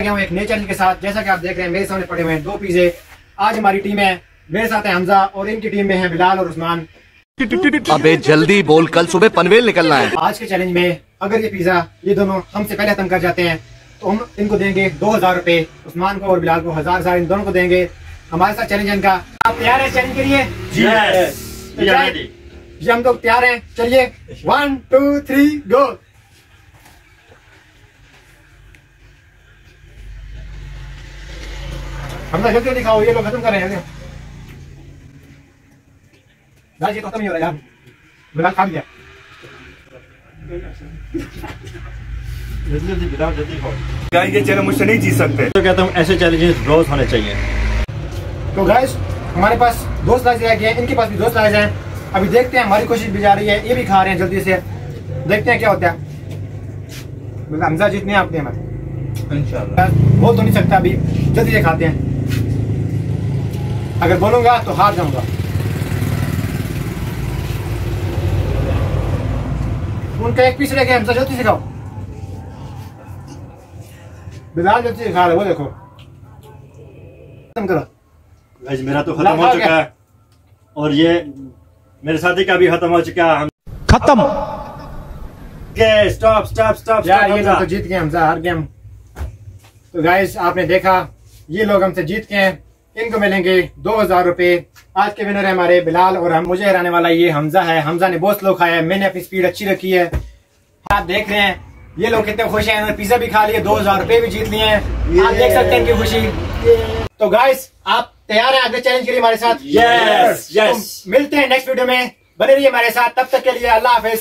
गया हूँ एक नए चैनल के साथ। जैसा कि आप देख रहे हैं मेरे सामने पड़े हुए हैं दो पिज्जे आज हमारी टीम है मेरे साथ है हमजा और इनकी टीम में है बिलाल और उस्मान। अबे जल्दी बोल कल सुबह पनवेल निकलना है। आज के चैलेंज में अगर ये पिज्जा ये दोनों हमसे पहले खत्म कर जाते हैं तो हम इनको देंगे दो हज़ार रूपए। उस्मान को और बिलाल को हज़ार हज़ार इन दोनों को देंगे। हमारे साथ चैलेंज है इनका। आप तैयार है चैलेंज के लिए? तो जी हम लोग तैयार हैं। चलिए वन टू थ्री गो हम लोग जल्दी दिखाओ ये लोग खत्म कर रहे हैं यार। ये तो खत्म ही हो रहा है यार। बिलाल खा लिया। गाइस ये चैनल मुझसे नहीं जीत सकते। तो कहता हूँ ऐसे चैलेंजेस रोज होने चाहिए। तो गाइस हमारे पास दो स्लाइस रह गए इनके पास भी दो स्लाइस हैं। अभी देखते हैं हमारी कोशिश भी जा रही है ये भी खा रहे हैं जल्दी से। देखते हैं क्या होता है। हमजा जीतने आपने हमारे। इंशाल्लाह। बोल तो नहीं सकता अभी जल्दी से खाते हैं। अगर बोलूँगा तो हार जाऊँगा। उनका एक पीस रह गया हमजा जल्दी से खाओ बिलाल जल्दी से खा रहे वो देखो। खत्म करो। गाइस मेरा तो खत्म हो चुका है। और ये मेरे साथी का भी खत्म हो चुका है। खत्म। स्टॉप स्टॉप स्टॉप यार ये लोग तो जीत गए हमजा हार गए हम। तो गाइस आपने देखा ये लोग हमसे जीत गए हैं। इनको मिलेंगे दो हज़ार रूपए। आज के विनर है हमारे बिलाल और हम मुझे हराने वाला ये हमजा है। हमजा ने बहुत स्लो खाया है। मैंने अपनी स्पीड अच्छी रखी है। आप देख रहे हैं ये लोग कितने खुश हैं। इन्होंने पिज्जा भी खा लिए दो हज़ार रूपए भी जीत लिए हैं। आप देख सकते हैं इनकी खुशी। तो गाइस आप तैयार हैं अगले चैलेंज के लिए हमारे साथ? Yes, yes. तो मिलते हैं नेक्स्ट वीडियो में। बने रहिए हमारे साथ। तब तक के लिए अल्लाह हाफिज।